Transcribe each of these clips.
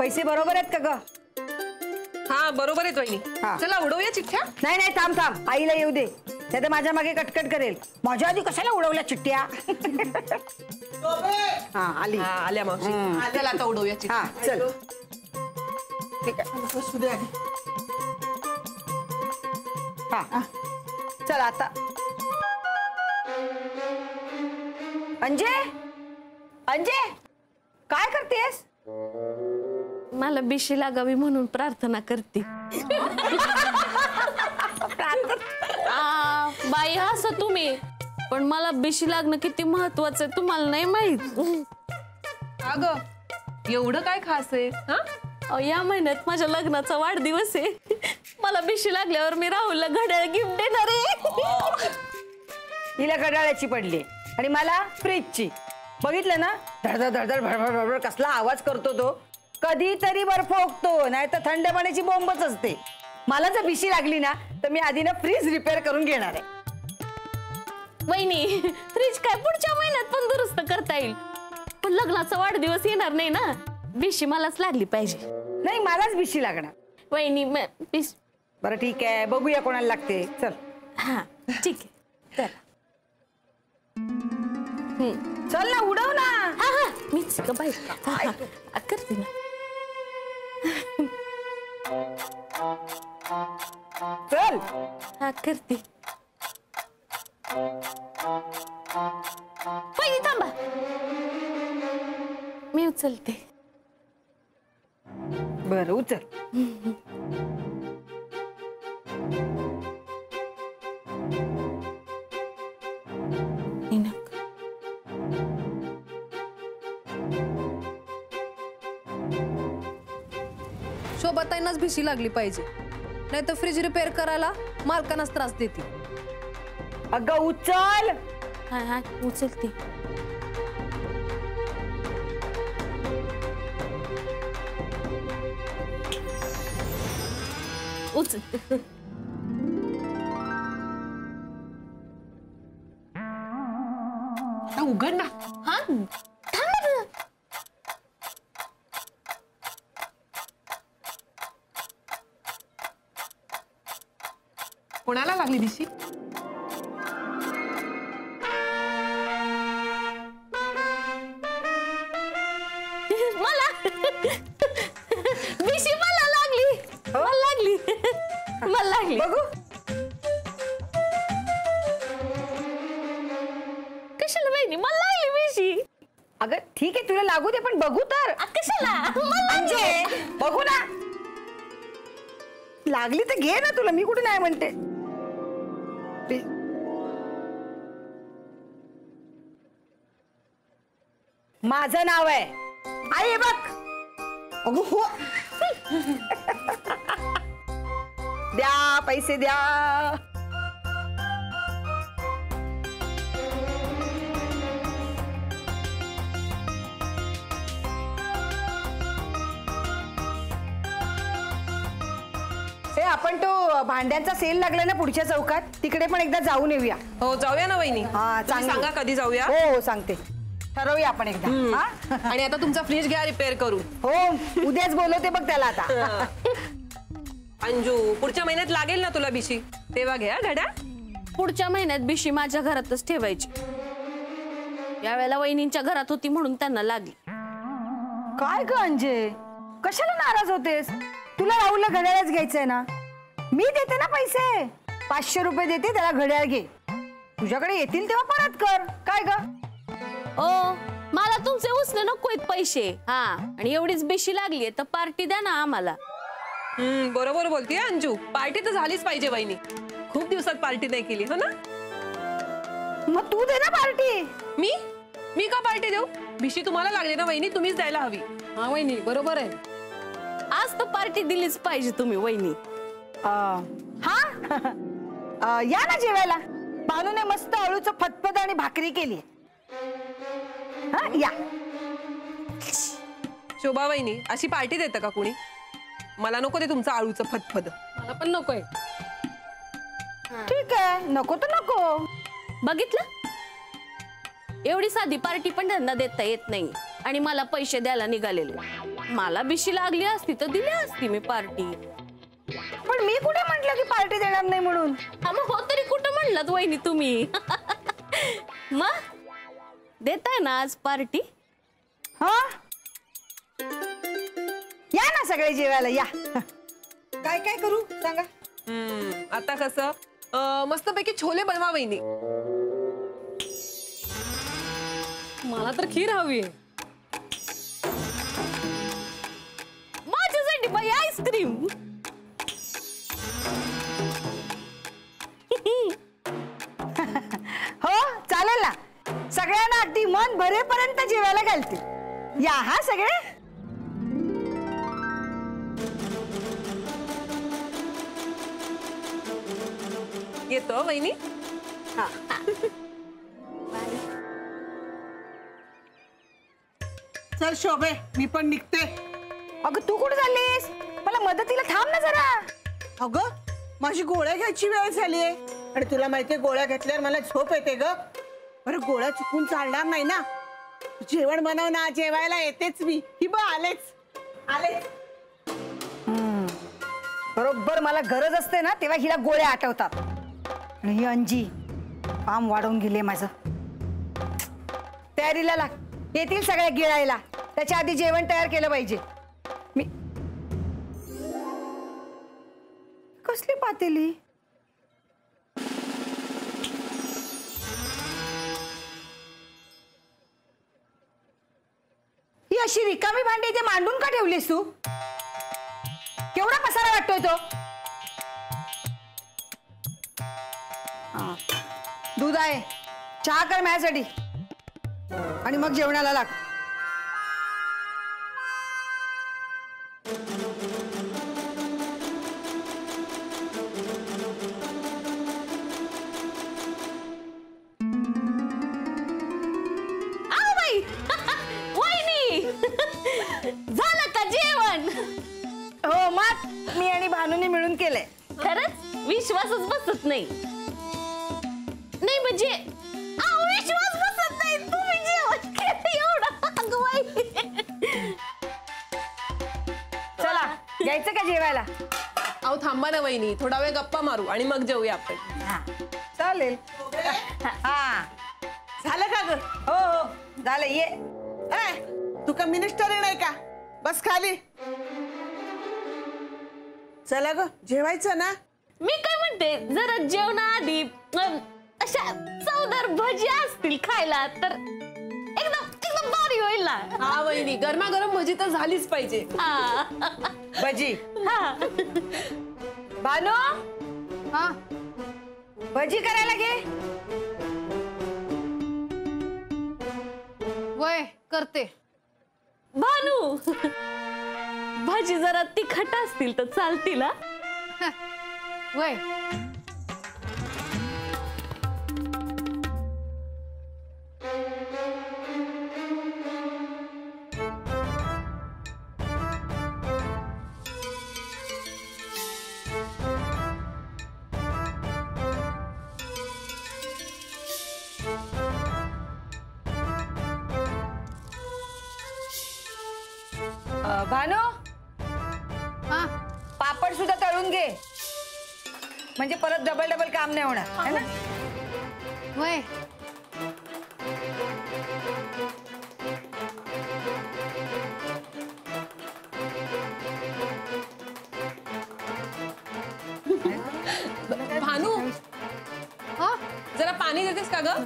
पैसे बरोबर आहेत का ग? हा बरोबर आहे वहिनी हा. चला उडवूया चिठ्ठ्या? नाही नाही थांब थांब. आईला येऊ दे. नाही तर माझ्या मागे कटकट करेल. माझ्या आधी कशाला उडवल्या चिठ्ठ्या? हा आली. हा आल्या मावशी. चला आता उडवूया चिठ्ठ्या. हा चल. ठीक आहे. हा. चल आता. अंजे अंजे मला बिशी लागावी म्हणून प्रार्थना करते. आ, बाई असं तुम्ही. पण मला बिशी लागणं किती महत्वाचं आहे तुम्हाला नाही माहीत. अगं एवढं काय खास आहे? हा? अहो, या महिन्यात माझ्या लग्नाचा वाढदिवस आहे. मला बिशी लागल्यावर मी राहुलला घड्याळ गिफ्ट देणार आहे. हिला गडाळ्याची पडली आणि मला फ्रीजची बघितलं ना? धडधड धडधड भडभड भडभड कसला आवाज करतो तो. कधीतरी बर्फ ओकतो नाही तर थंड पाण्याची बोंबच असते. मला जर भिशी लागली ना तर मी आधी ना फ्रीज रिपेअर करून घेणार आहे. वहिनी फ्रीज काय पुढच्या महिन्यात पण दुरुस्त करता येईल? पण लग्नाचा वाढदिवस येणार नाही ना? बिशी मलाच लागली पाहिजे. नाही मलाच भिशी लागणार. वहिनी म- बरं ठीक आहे बघूया कोणाला लागते. चल. हा ठीक आहे. चल. ना उडव ना. हा हा मीच का बाई. हा, हा. करते ना. चल. हा करते. वहिनी थांबा. मी उचलते. बरं उचल. भिशी लागली पाहिजे. नाही तर फ्रीज रिपेअर करायला मालकांनाच त्रास देते अगं उचल! हा हा उचलते. उचल. उघड ना. हा. कोणाला लागली दिशी? मला? बिशी मला लागली. मला लागली. मला लागली. बघू. कशाला बहिणी? मला लागली बिशी अगं ठीक आहे तुला लागू दे पण बघू तर. आ, कशाला? मला लागली. अंजे बघू ना. लागली तर घे ना तुला मी कुठे नाही म्हणते? माझं नाव आहे. आई बघ. अगो हो. द्या पैसे द्या. हे आपण तो भांड्यांचा सेल लागला ना पुढच्या चौकात? तिकडे पण एकदा जाऊन येऊया. हो जाऊया ना वहिनी. हा तुम्ही चांगलं. सांगा कधी जाऊया? हो हो सांगते. ठरवूया आपण एकदा. हा? आणि आता तुमचा फ्रीज घ्या रिपेअर करू. हो उद्याच बोलवते बघ त्याला आता. अंजू पुढच्या महिन्यात लागेल ना तुला बिशी तेव्हा घ्या घड्या पुढच्या महिन्यात बिशी माझ्या घरातच ठेवायची. यावेळेला वहिनींच्या घरात होती म्हणून त्यांना लागली. काय ग अंजे? कशाला नाराज होतेस? तुला राहुलला घड्याळच घ्यायचंय ना? मी देते ना पैसे. पाचशे रुपये देते त्याला घड्याळ घे. तुझ्याकडे येतील तेव्हा परत कर. काय ग? ओ मला तुमचे उसने नकोत पैसे. हा. आणि एवढीच बिशी लागली तर पार्टी द्या ना आम्हाला. हम्म बरोबर बोलतीये अंजू. पार्टी तर झालीच पाहिजे वहिनी. खूप दिवसात पार्टी नाही केली हो ना? मग तू दे ना पार्टी. मी? मी का पार्टी देऊ? भिशी तुम्हाला लागली ना वहिनी तुम्हीच द्यायला हवी. हा वहिनी बरोबर आहे. आज तर पार्टी दिलीच पाहिजे तुम्ही वहिनी. हा? अं, या ना जेवायला. भानूने मस्त अळूचं फतफत आणि भाकरी केली. हा या. शोभा वहिनी अशी पार्टी देतं का कुणी? मला नको ते तुमचं आळूचं फतफद. मला पण नकोय ठीक आहे नको तर नको. बघितलं? एवढी साधी पार्टी पण त्यांना देता येत नाही आणि मला पैसे द्यायला निघालेले. मला बिशी लागली असती तर दिली असती मी पार्टी. पण मी कुठे म्हंटल की पार्टी देणार नाही म्हणून? हा मग हो तरी कुठं म्हणलात वहिनी तुम्ही? मग? देताय ना आज पार्टी? हा? या ना सगळे जेवायला या. काय काय करू? सांगा. हम्म, आता कसं? अं, मस्तपैकी छोले बनवा वहिनी. मला तर खीर हवी माझ्यासाठी बाई आईस्क्रीम. मन भरेपर्यंत जेवायला घालते. या हा सगळे? येतो वहिनी? चल शोभे मी पण निघते. अगं तू कुठे चाललीस? मला मदतीला थांब ना जरा. अगं माझी गोळ्या घ्यायची वेळ झाली आहे आणि तुला माहितीये गोळ्या घेतल्यावर मला झोप येते ग. बरं गोळ्या चुकून चालणार नाही ना? जेवण बनव ना जेवायला येतेच मी. ही बघ आलेच. आलेच. बरोबर मला गरज असते ना तेव्हा हिला गोळ्या आठवतात. आणि ही अंजी काम वाढवून गेले माझं. तयारीला लाग. येतील सगळ्या गिळायला. त्याच्या आधी जेवण तयार केलं पाहिजे. मी कसली पातेली? ही अशी रिकामी भांडी इथे मांडून का ठेवलीस तू? केवढा पसारा वाटतोय तो? हा. दूध आहे. चहा कर माझ्यासाठी. आणि मग जेवणाला लाग. खरंच? विश्वासच बसत नाही. नाही म्हणजे आव, विश्वास बसत नाही. तुम्ही जेवण केलं एवढं. चला घ्यायचं का जेवायला? अहो थांबा ना वहिनी. थोडा वेळ गप्पा मारू आणि मग जेऊया आपण. हा. चालेल. हा. झालं का ग? हो हो. झालं ये. ए, तू का मिनिस्टर नाही का? बस खाली. चला ग जेवायचं ना? मी काय म्हणते जरा जेवणाआधी अम, अशा चवदार भजी असतील खायला तर एकदम एकदम भारी होईल ना? हा वहिनी गरमागरम भजी तर झालीच पाहिजे. हा. भजी? हा. भानू? हा. भजी करायला घे. वय करते. भानू! भाजी जरा तिखट असतील तर चालतील वय. अ, भानू? घे. म्हणजे परत डबल डबल काम नाही होणार है ना? वय. भानू. हा? जरा पाणी देतेस का ग?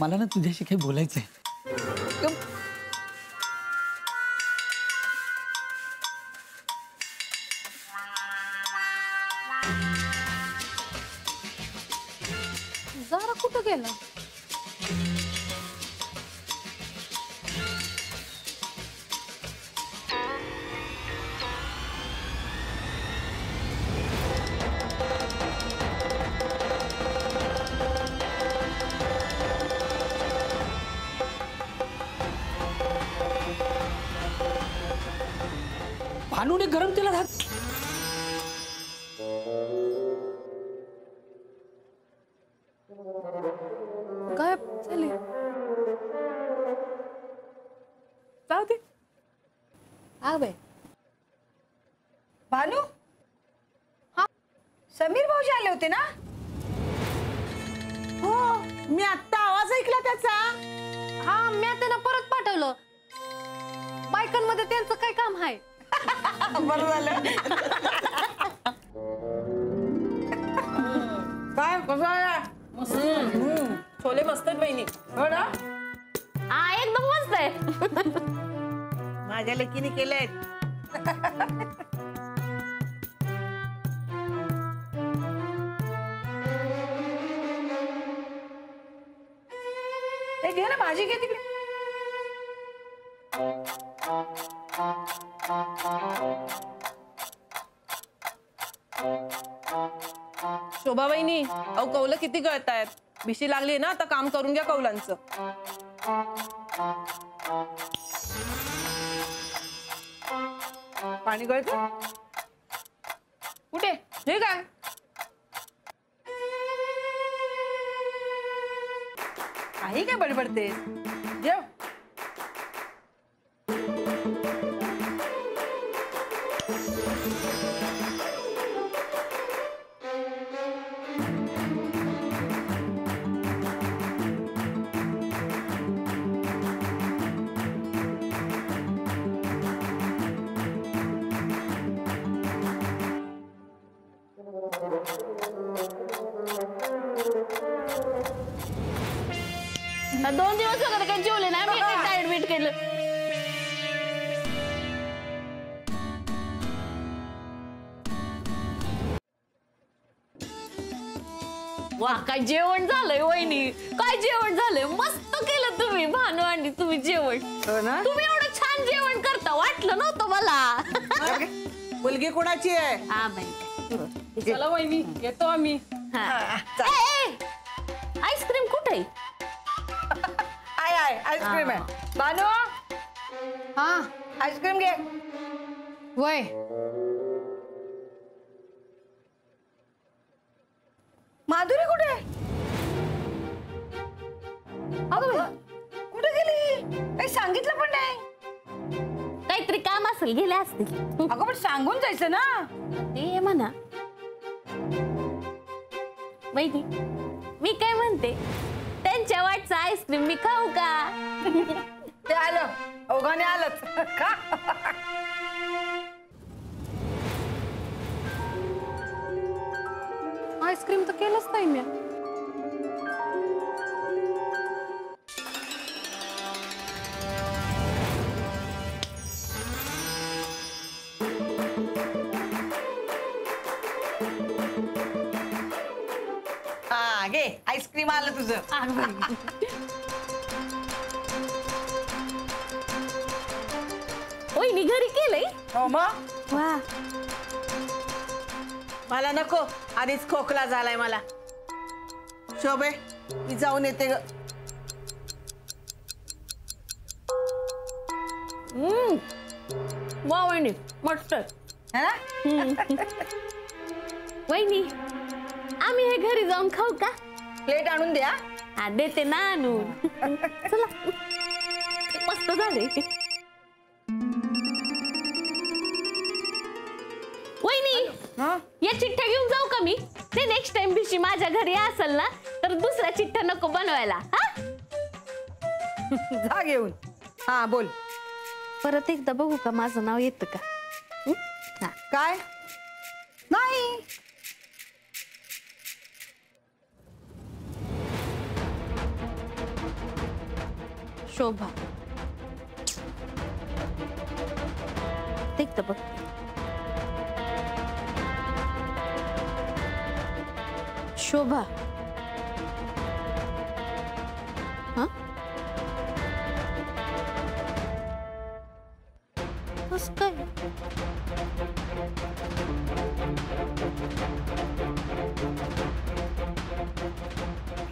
मला ना तुझ्याशी काही बोलायचंय. आहे भानूने गरम तेलात हात गायब झाली. जाऊ दे. आ बाई. भानू? हा? समीर भाऊजी आले होते ना? हो. मी आत्ता आवाज ऐकला त्याचा. हा मी त्यांना परत पाठवलं. बायकांमध्ये त्यांचं काय काम आहे बरं झालं. काय कसं आहे? छोले मस्त आहेत बहिणी. हो ना? हा एकदम मस्त आहे. माझ्या लेकीने केलेत ते घे ना भाजी घे तिकडे. शोभाबाईनी अहो कौलं किती गळतायत? भिशी लागली ना आता काम करून घ्या कौलांचं. पाणी गळत कुठे? हे काय? काही काय बडबडते? आता दोन दिवस वगैरे काही जेवले नाही मी काही डाएट बीट केलं. वा काय जेवण झालंय वहिनी. काय जेवण झालंय? मस्त केलं तुम्ही भानू आणि तुम्ही जेवण. हो ना? तुम्ही एवढं छान जेवण करता वाटलं नव्हतं मला. मुलगी कोणाची आहे? हा बाई. चला वहिनी येतो आम्ही. आईस्क्रीम कुठे आहे? आय आय आईस्क्रीम आहे बानू हा। आईस्क्रीम घे वय माधुरी कुठे? कुठे गेली? काही सांगितलं पण नाही. काहीतरी काम असेल गेले असतील. अगं पण सांगून जायचं ना. ते म्हणा. माहिती मी काय म्हणते? त्यांच्या वाटचं आईस्क्रीम मी खाऊ का? ते आलं. ओघाने आलंच. का? आईस्क्रीम तर केलंच नाही मी. आईस्क्रीम आलं तुझं. वहिनी घरी केलंय. हो मग? वा. मला नको. आधीच खोकला झालाय मला. शोभे मी जाऊन येते ग. वा वहिनी. मस्त. है वहिनी आम्ही हे घरी जाऊन खाऊ का? प्लेट आणून द्या. हा देते ना आणून. चला. मस्त झाले वहिनी हं? या चिठ्ठ्या घेऊन जाऊ का मी? ते नेक्स्ट टाइम भिशी माझ्या घरी असेल ना तर दुसऱ्या चिठ्ठ्या नको बनवायला हा? जा घेऊन. हा बोल. परत एकदा बघू का माझं नाव येतं का? हं? हा. काय? शोभा. एकदा बघ. शोभा. हा? कसं काय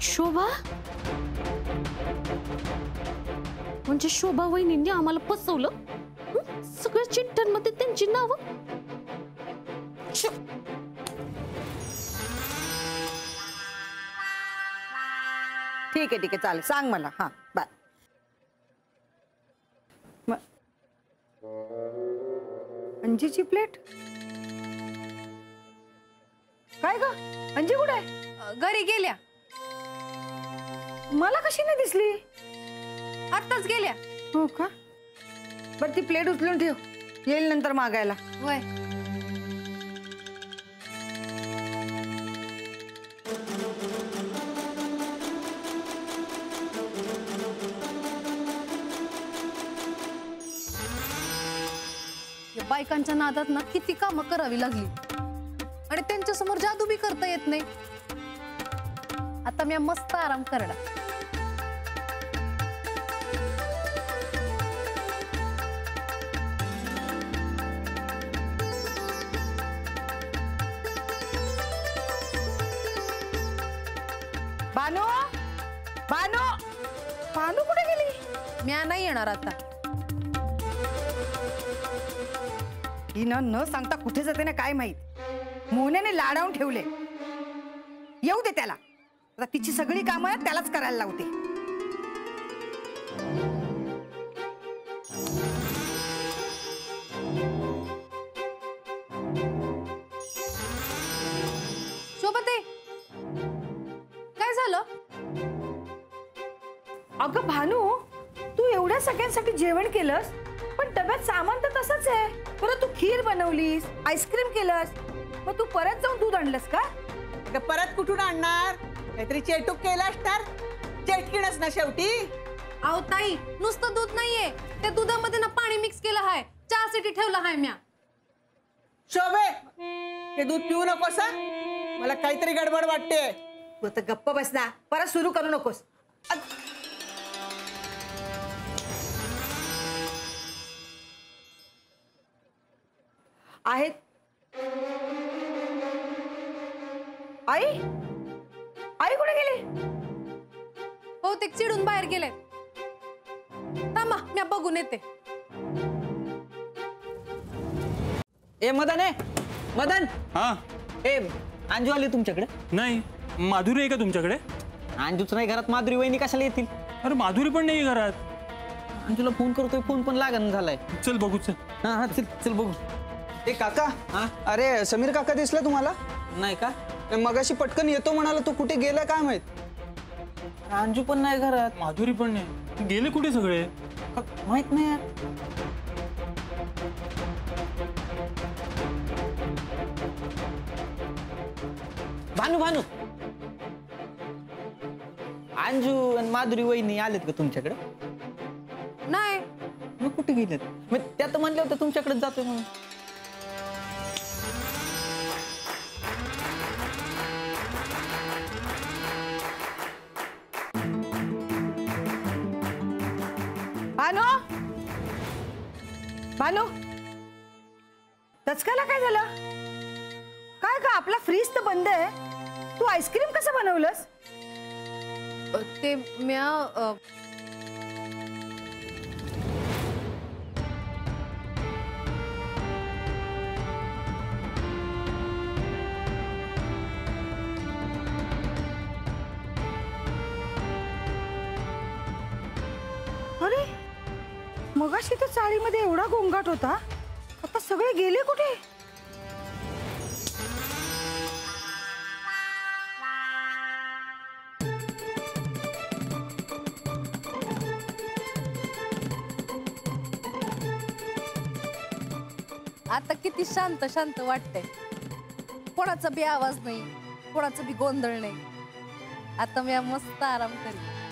शोभा? म्हणजे शोभा वहिनींनी आम्हाला फसवलं? हं? सगळ्या चिठ्ठ्यांमध्ये त्यांची नावं? ठीक आहे ठीक आहे. चालेल. सांग मला. हा बाय. म- अंजीची प्लेट? काय ग? अंजी कुठे आहे? घरी गेल्या. मला कशी नाही दिसली? आत्ताच गेल्या. हो का? बर ती प्लेट उचलून ठेव. येईल नंतर मागायला. वय. या बायकांच्या नादात ना किती कामं करावी लागली. आणि त्यांच्यासमोर जादू बी करता येत नाही. आता मी मस्त आराम करणार. बानो बानो बानू कुठे गेली? म्या नाही येणार आता. ही न सांगता कुठे जाते ना काय माहीत. मोहनेने लाडावून ठेवले. येऊ दे त्याला. आता तिची सगळी कामं त्यालाच करायला लावते. शोभते काय झालं? अगं भानू तू एवढ्या सगळ्यांसाठी जेवण केलंस पण डब्यात सामान तर तसंच आहे. परत तू खीर बनवलीस आईस्क्रीम केलंस मग तू परत जाऊन दूध आणलंस का? अगं परत कुठून आणणार? काहीतरी चेटूक केला असणार चेटकीणच ना शेवटी. अहो ताई नुसतं दूध नाहीये. त्या दुधामध्ये ना पाणी मिक्स केलं आहे चहासाठी ठेवलं आहे म्या. शोभे ते दूध पिऊ नकोस हं? मला काहीतरी गडबड वाटते तू आता गप्प बस ना. परत सुरू करू नकोस. आहेत. आई? आई कुठे गेली? बहुतेक चिडून बाहेर गेले. थांबा म्या बघून येते. ए मदन ए मदन. हा? ए अंजू आली तुमच्याकडे? नाही माधुरी आहे का तुमच्याकडे? अंजूच नाही घरात माधुरी वहिनी कशाला येतील? अरे माधुरी पण नाही घरात. अंजूला फोन करतोय फोन पण लागण झालाय. चल बघू चल. हा हा चल चल बघू. ए काका. हा? अरे समीर काका दिसला तुम्हाला? नाही का? मगाशी पटकन येतो म्हणाला तो कुठे गेला काय माहीत? अंजू पण नाही घरात. माधुरी पण नाही. गेले कुठे सगळे? माहीत नाही यार. भानू भानू. अंजू आणि माधुरी वहिनी आलेत का तुमच्याकडे? नाही. मग कुठे गेलेत? मग त्या तर म्हणल्या होत्या तुमच्याकडे जातोय म्हणून. भानू? भानू? दचकायला काय झालं? काय का आपला फ्रीज तर बंद आहे. तू आईस्क्रीम कसं बनवलंस? ते म्या अ, अरे मगाशी तर चाळीमध्ये एवढा गोंगाट होता. आता सगळे गेले कुठे? आता किती शांत शांत वाटतंय. कोणाचा बी आवाज नाही कोणाचा बी गोंधळ नाही. आता मी मस्त आराम करेन.